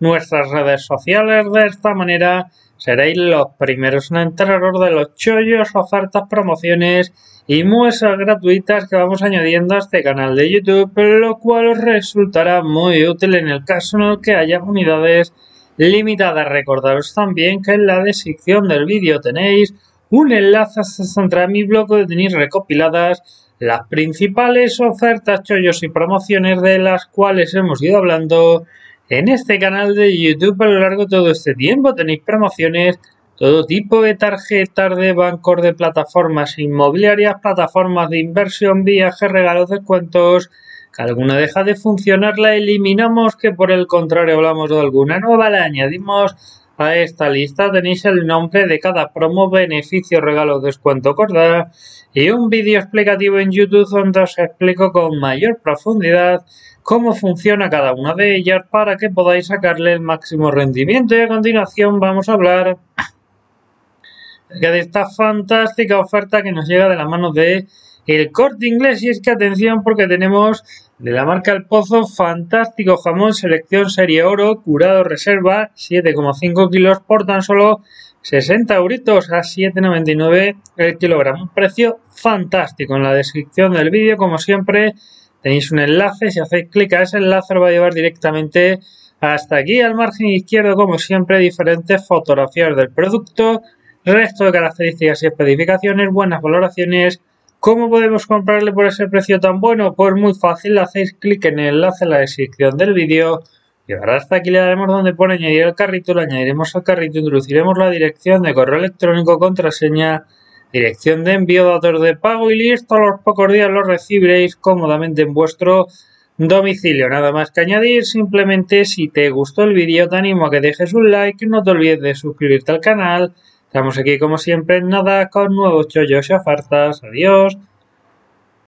nuestras redes sociales. De esta manera seréis los primeros en enteraros de los chollos, ofertas, promociones y muestras gratuitas que vamos añadiendo a este canal de YouTube, lo cual os resultará muy útil en el caso en el que haya unidades limitadas. Recordaros también que en la descripción del vídeo tenéis un enlace hasta mi blog donde tenéis recopiladas las principales ofertas, chollos y promociones de las cuales hemos ido hablando en este canal de YouTube a lo largo de todo este tiempo tenéis promociones, todo tipo de tarjetas de bancos, de plataformas inmobiliarias, plataformas de inversión, viajes, regalos, descuentos. Que alguna deja de funcionar, la eliminamos, que por el contrario hablamos de alguna nueva, la añadimos a esta lista. Tenéis el nombre de cada promo, beneficio, regalo, descuento, corda y un vídeo explicativo en YouTube donde os explico con mayor profundidad cómo funciona cada una de ellas para que podáis sacarle el máximo rendimiento. Y a continuación vamos a hablar de esta fantástica oferta que nos llega de la mano de el corte inglés. Y es que atención porque tenemos de la marca El Pozo fantástico jamón selección serie oro curado reserva 7,5 kilos por tan solo 60 euritos a 7,99 el kilogramo. Un precio fantástico. En la descripción del vídeo, como siempre, Tenéis un enlace, si hacéis clic a ese enlace os va a llevar directamente hasta aquí al margen izquierdo, como siempre, diferentes fotografías del producto, resto de características y especificaciones, buenas valoraciones. ¿Cómo podemos comprarle por ese precio tan bueno? Pues muy fácil, hacéis clic en el enlace en la descripción del vídeo y hasta aquí le daremos donde pone añadir el carrito, lo añadiremos al carrito, introduciremos la dirección de correo electrónico, contraseña, dirección de envío, datos de pago y listo, a los pocos días los recibiréis cómodamente en vuestro domicilio. Nada más que añadir, simplemente si te gustó el vídeo te animo a que dejes un like no te olvides de suscribirte al canal. Estamos aquí como siempre nada con nuevos chollos y ofertas. Adiós.